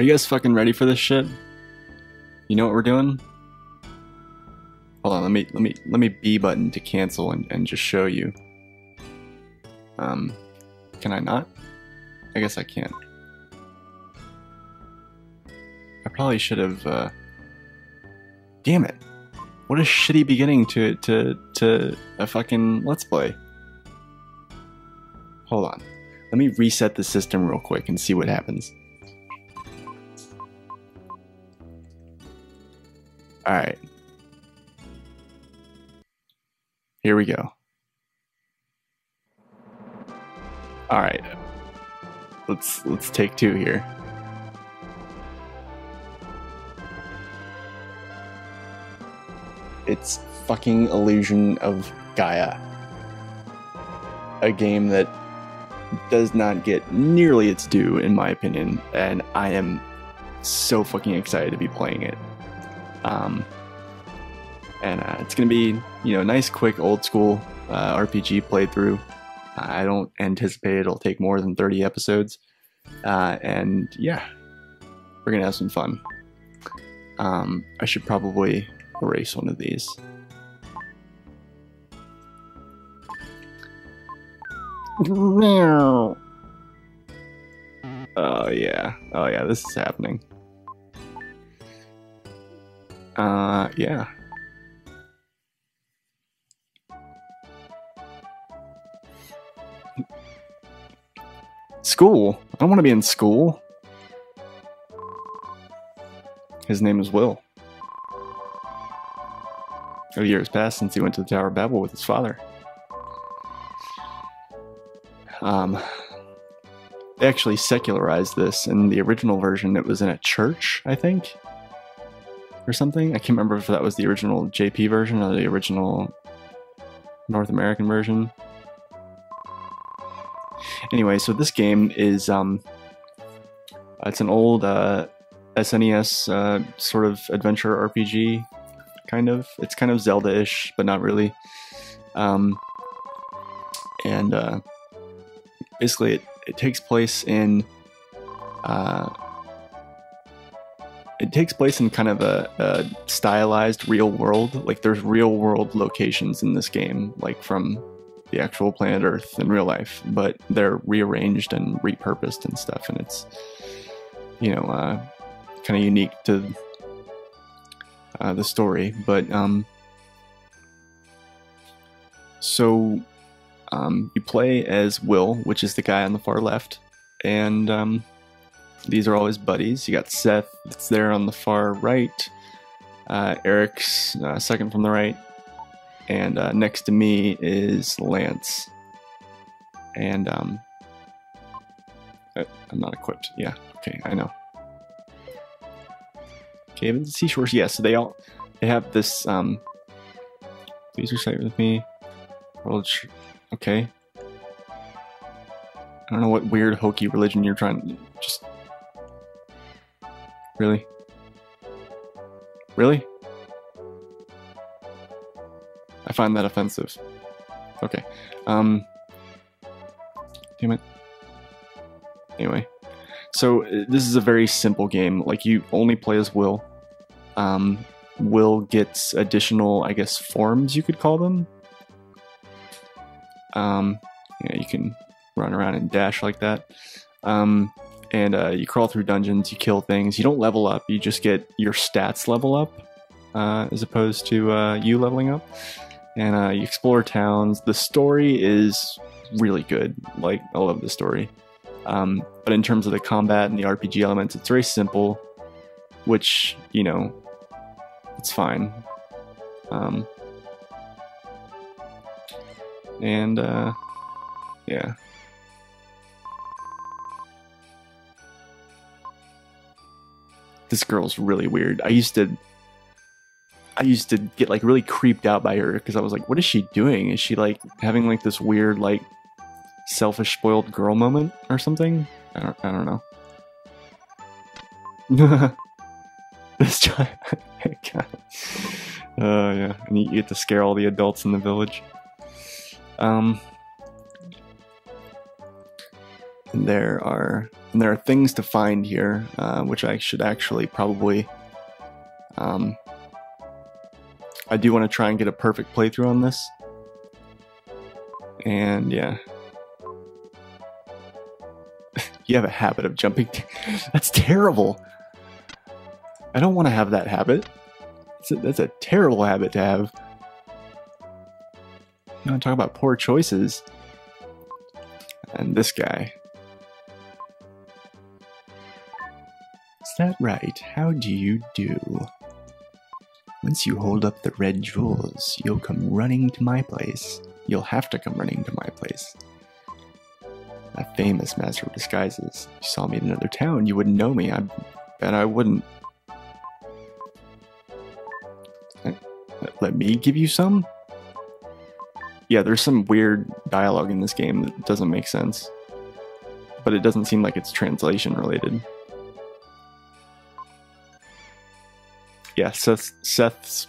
Are you guys fucking ready for this shit? You know what we're doing? Hold on, let me let me let me B button to cancel and, and just show you. Um can I not? I guess I can't. I probably should have uh Damn it. What a shitty beginning to to to a fucking let's play. Hold on. Let me reset the system real quick and see what happens. Alright. Here we go. Alright. Let's let's take two here. It's fucking Illusion of Gaia. A game that does not get nearly its due, in my opinion, and I am so fucking excited to be playing it. Um, and uh, it's gonna be, you know, nice, quick, old school uh, RPG playthrough. I don't anticipate it'll take more than 30 episodes. Uh, and yeah, we're gonna have some fun. Um, I should probably erase one of these. Oh yeah. Oh yeah, this is happening. Uh yeah. School. I don't want to be in school. His name is Will. A year has passed since he went to the Tower of Babel with his father. Um, they actually secularized this in the original version. It was in a church, I think, or something. I can't remember if that was the original JP version or the original North American version. Anyway, so this game is um, it's an old uh, SNES uh, sort of adventure RPG, kind of. It's kind of Zelda-ish, but not really. Um, and uh, basically it, it takes place in uh, it takes place in kind of a, a, stylized real world. Like there's real world locations in this game like from the actual planet earth in real life but they're rearranged and repurposed and stuff and it's you know uh, kind of unique to uh, the story. But um so um, you play as Will, which is the guy on the far left, and um, these are all his buddies. You got Seth, that's there on the far right. Uh, Erik's uh, second from the right, and uh, next to me is Lance. And um, uh, I'm not equipped. Yeah, okay, I know. Caves and seashores. Yes, yeah, so they all they have this. Um, please recite with me. World Okay. I don't know what weird hokey religion you're trying to just. Really? Really? I find that offensive. Okay. Um. Damn it. Anyway. So, uh, this is a very simple game. Like, you only play as Will. Um, Will gets additional, I guess, forms, you could call them. Um, you, you can run around and dash like that. Um, and uh, you crawl through dungeons, you kill things. You don't level up, you just get your stats level up uh, as opposed to uh, you leveling up. And uh, you explore towns. The story is really good. Like, I love the story. Um, but in terms of the combat and the RPG elements, it's very simple, which, you know, it's fine. Um, and uh, yeah. This girl's really weird. I used to I used to get like really creeped out by her because I was like, what is she doing? Is she like having like this weird like selfish spoiled girl moment or something? I don't I don't know. this child Oh uh, yeah, and you get to scare all the adults in the village. Um, there are And there are things to find here, uh, which I should actually probably. Um, I do want to try and get a perfect playthrough on this. And yeah. you have a habit of jumping. That's terrible. I don't want to have that habit. A, that's a terrible habit to have. You want to talk about poor choices? And this guy. Right? How do you do? Once you hold up the red jewels, you'll come running to my place. You'll have to come running to my place. A famous master of disguises. You saw me in another town, you wouldn't know me. I bet I wouldn't. Let me give you some? Yeah, there's some weird dialogue in this game that doesn't make sense. But it doesn't seem like it's translation related. Yeah, Seth, Seth's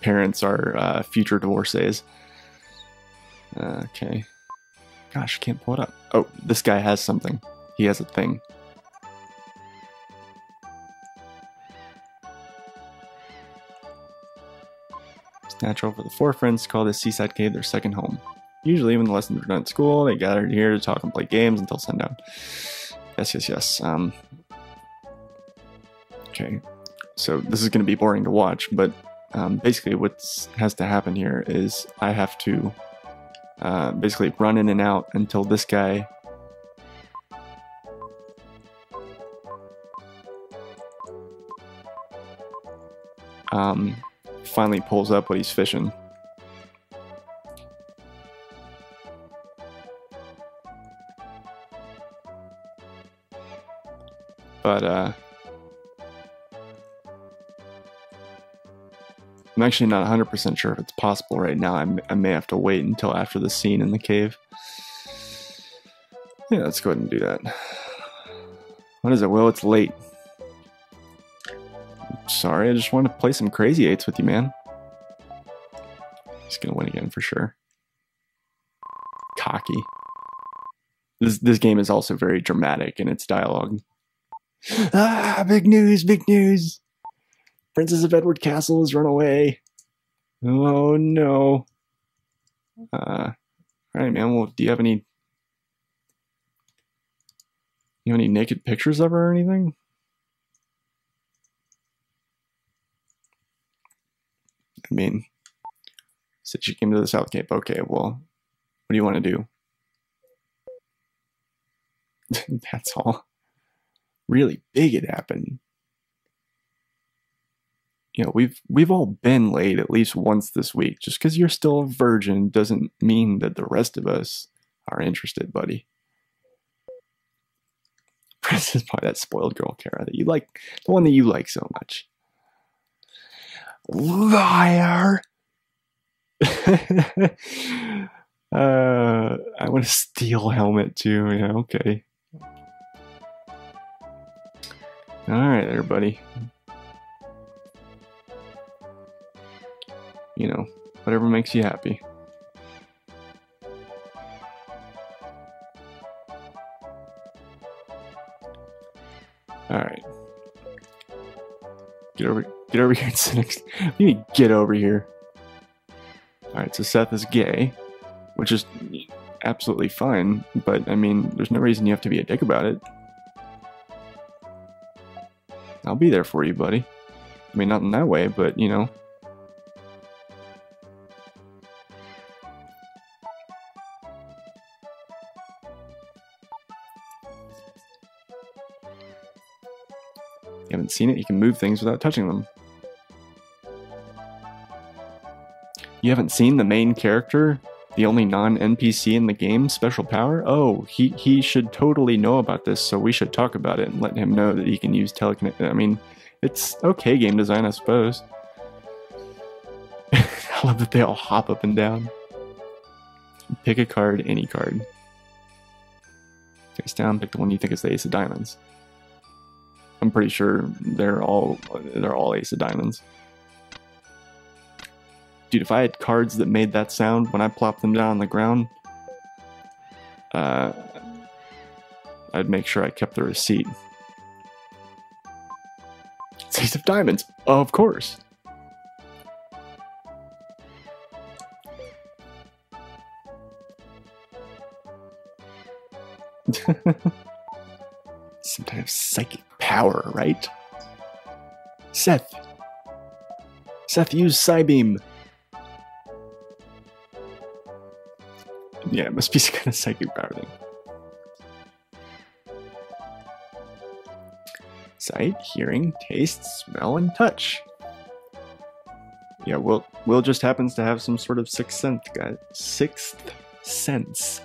parents are uh, future divorcees. Uh, okay. Gosh, I can't pull it up. Oh, this guy has something. He has a thing. It's natural for the four friends to call this seaside cave their second home. Usually, when the lessons are done at school, they gather here to talk and play games until sundown. Yes, yes, yes. Um, okay, so this is going to be boring to watch, but um, basically, what has to happen here is I have to uh, basically run in and out until this guy um, finally pulls up what he's fishing. But uh, I'm actually not 100% sure if it's possible right now. I, may have to wait until after the scene in the cave. Yeah, let's go ahead and do that. What is it, Will? It's late. Sorry, I just want to play some crazy eights with you, man. He's gonna win again for sure. Cocky. This this game is also very dramatic in its dialogue. Ah, big news, big news. Princess of Edward Castle has run away. Oh no. Uh, all right, man. Well, do you have any? You have any naked pictures of her or anything? I mean, said she came to the South Cape. Okay, well, what do you want to do? That's all. Really big it happened you know we've we've all been late at least once this week. Just because you're still a virgin doesn't mean that the rest of us are interested buddy. Princess by that spoiled girl kara that you like the one that you like so much. Liar. Uh i want a steel helmet too yeah okay. All right everybody you know, whatever makes you happy. All right. Get over get over here and sit next. You need to get over here. All right, so Seth is gay, which is absolutely fine, but I mean, there's no reason you have to be a dick about it. I'll be there for you, buddy. I mean, not in that way, but you know, haven't seen it? You can move things without touching them. You haven't seen the main character, the only non-NPC in the game, special power? Oh, he, he should totally know about this, so we should talk about it and let him know that he can use telekinetic. I mean, it's okay game design, I suppose. I love that they all hop up and down. Pick a card, any card. Face down, pick the one you think is the ace of diamonds. I'm pretty sure they're all they're all ace of diamonds. Dude, if I had cards that made that sound when I plopped them down on the ground, uh, I'd make sure I kept the receipt. Ace of diamonds, of course. Some type of psychic power, right? Seth. Seth, use Psybeam. Yeah, it must be some kind of psychic power thing. Sight, hearing, taste, smell, and touch. Yeah, Will Will just happens to have some sort of sixth sense, guys. Sixth sense.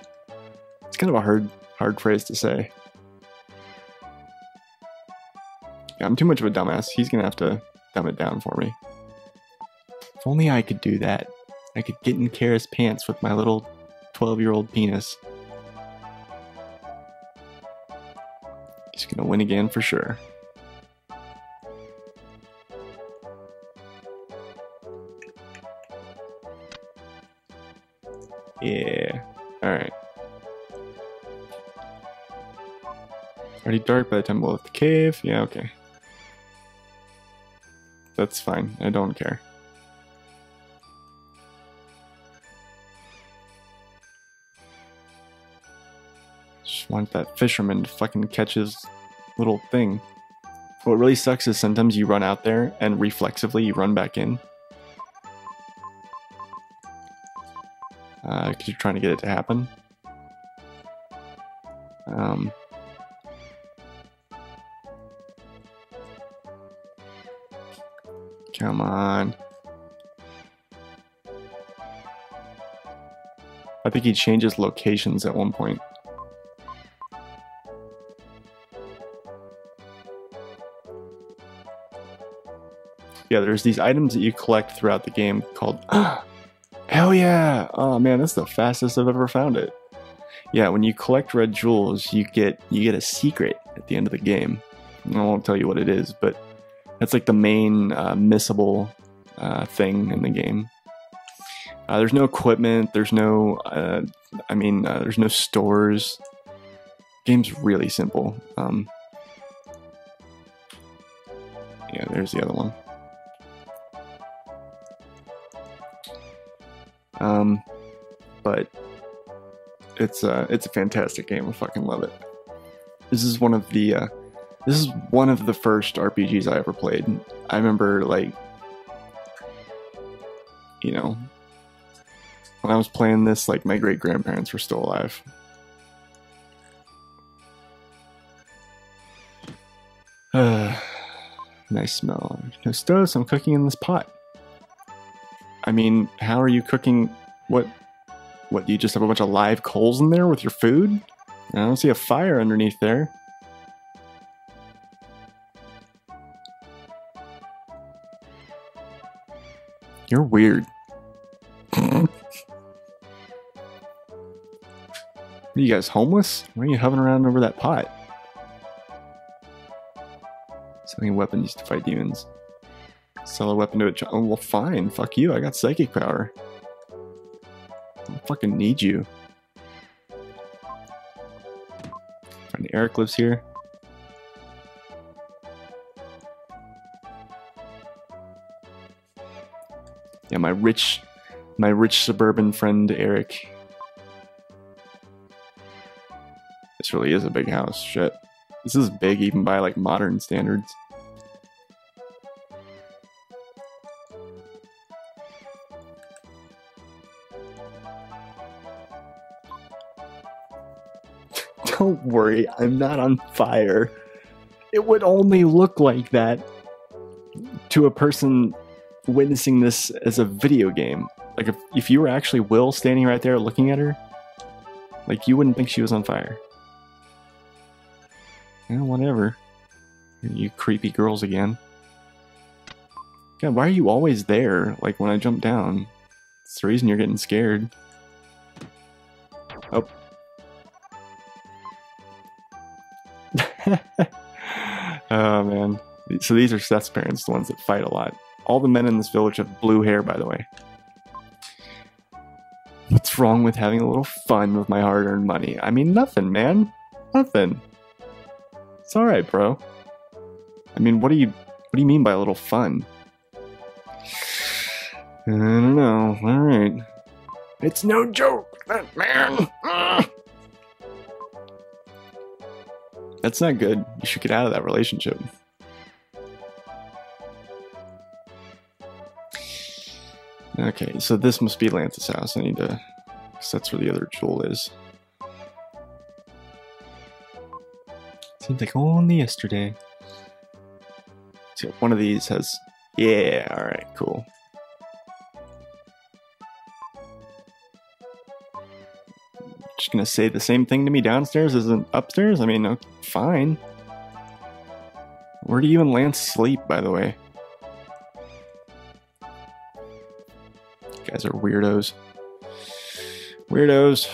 It's kind of a hard hard phrase to say. I'm too much of a dumbass. He's gonna have to dumb it down for me. If only I could do that. I could get in Kara's pants with my little 12 year old penis. He's gonna win again for sure. Yeah. Alright. Already dark by the time we left the cave. Yeah, okay. That's fine. I don't care. Just want that fisherman to fucking catch his little thing. What really sucks is sometimes you run out there and reflexively you run back in. Because uh, you're trying to get it to happen. Um, come on. I think he changes locations at one point. Yeah, there's these items that you collect throughout the game called. Hell yeah! Oh man, that's the fastest I've ever found it. Yeah, when you collect red jewels, you get you get a secret at the end of the game. I won't tell you what it is, but that's like the main uh, missable uh, thing in the game. Uh, there's no equipment. There's no. Uh, I mean, uh, there's no stores. Game's really simple. Um, yeah, there's the other one. Um, but it's uh, it's a fantastic game. I fucking love it. This is one of the uh, this is one of the first RPGs I ever played. I remember like you know when I was playing this, like my great grandparents were still alive. Uh, nice smell. No stove, I'm cooking in this pot. I mean, how are you cooking? What? What? Do you just have a bunch of live coals in there with your food? I don't see a fire underneath there. You're weird. are you guys homeless? Why are you hovering around over that pot? Selling weapons to fight demons. Sell a weapon to a child. Oh, well, fine. Fuck you. I got psychic power. I don't fucking need you. Friend Erik lives here. My rich, my rich suburban friend Erik. This really is a big house. Shit. This is big even by like modern standards. Don't worry, I'm not on fire. It would only look like that to a person witnessing this as a video game. Like if, if you were actually Will standing right there looking at her, like you wouldn't think she was on fire. Yeah, whatever. You creepy girls again. God, why are you always there? Like when I jump down. It's the reason you're getting scared. Oh, oh man. So these are Seth's parents, the ones that fight a lot. All the men in this village have blue hair, by the way. What's wrong with having a little fun with my hard earned money? I mean, nothing, man. Nothing. It's all right, bro. I mean, what do you what do you mean by a little fun? I don't know. All right. It's no joke, that man. That's not good. You should get out of that relationship. Okay, so this must be Lance's house. I need to, because that's where the other jewel is. Seems like only yesterday. So one of these has, yeah, all right, cool. Just gonna say the same thing to me downstairs as upstairs. I mean, uh, fine. Where do you and Lance sleep, by the way? Guys are weirdos. Weirdos.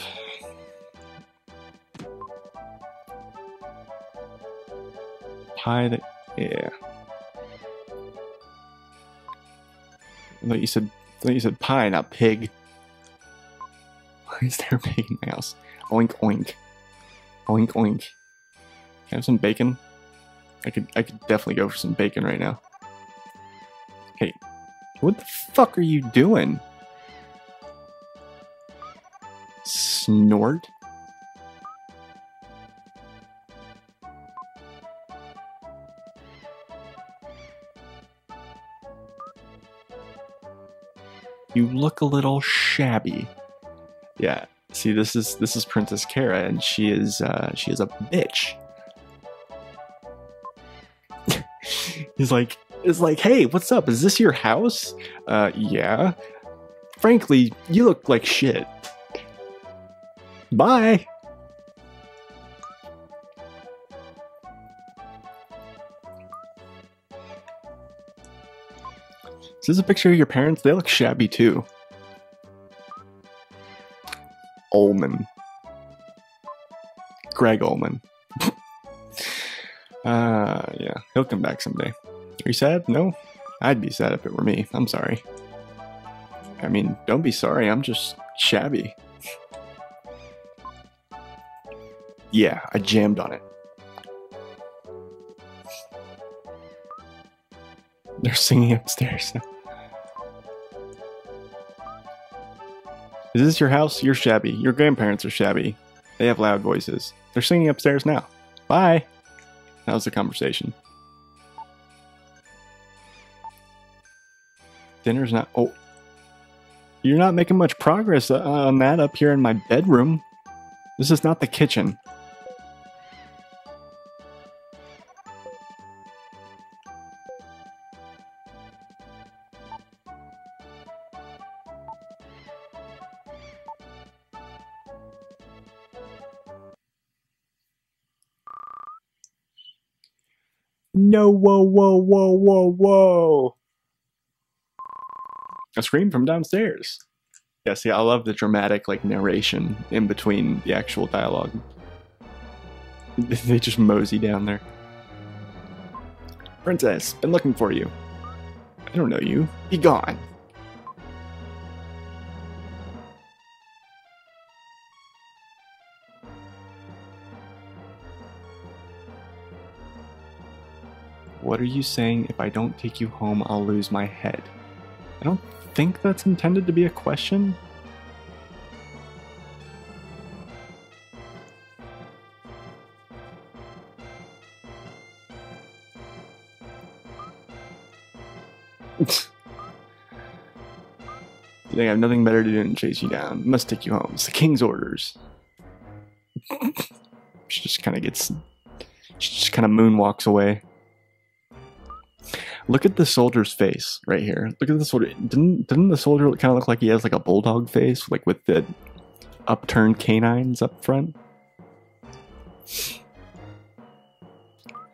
Pie that, yeah. I thought you said, I thought you said pie, not pig. Why is there a pig in my house? Oink oink. Oink oink. Can I have some bacon? I could I could definitely go for some bacon right now. Hey, what the fuck are you doing? Snort? You look a little shabby. Yeah. See, this is this is Princess Kara, and she is uh, she is a bitch. He's like, is like, hey, what's up? Is this your house? Uh, yeah. Frankly, you look like shit. Bye. Is this a picture of your parents? They look shabby too. Olman. Gregg Allman. uh, yeah, he'll come back someday. Are you sad? No? I'd be sad if it were me. I'm sorry. I mean, don't be sorry, I'm just shabby. Yeah, I jammed on it. They're singing upstairs. Now. Is this your house? You're shabby. Your grandparents are shabby. They have loud voices. They're singing upstairs now. Bye. That was the conversation. Dinner's not. Oh. You're not making much progress uh, on that up here in my bedroom. This is not the kitchen. No, whoa, whoa, whoa, whoa, whoa. A scream from downstairs. Yeah, see, I love the dramatic like narration in between the actual dialogue. they just mosey down there. Princess, been looking for you. I don't know you. Be gone. What are you saying? If I don't take you home, I'll lose my head. I don't think that's intended to be a question. You think I have nothing better to do than chase you down? Must take you home. It's the king's orders. she just kind of gets. She just kind of moonwalks away. Look at the soldier's face right here. Look at the soldier. Didn't didn't the soldier kind of look like he has like a bulldog face, like with the upturned canines up front?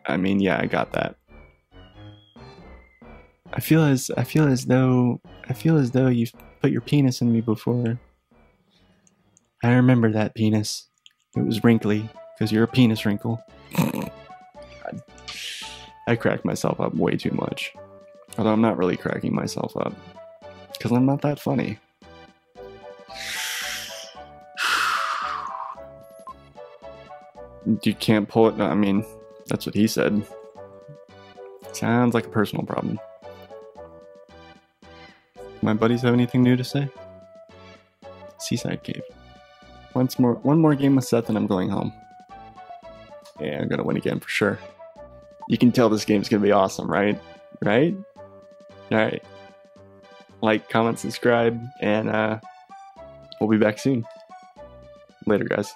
I mean, yeah, I got that. I feel as I feel as though I feel as though you've put your penis in me before. I remember that penis. It was wrinkly because you're a penis wrinkle. I crack myself up way too much. Although I'm not really cracking myself up because I'm not that funny. You can't pull it. I mean, That's what he said. Sounds like a personal problem. My buddies have anything new to say? Seaside Cave. Once more, one more game with Seth, and I'm going home. Yeah, I'm gonna win again for sure. You can tell this game's gonna be awesome, right? Right? All right. Like, comment, subscribe, and uh, we'll be back soon. Later, guys.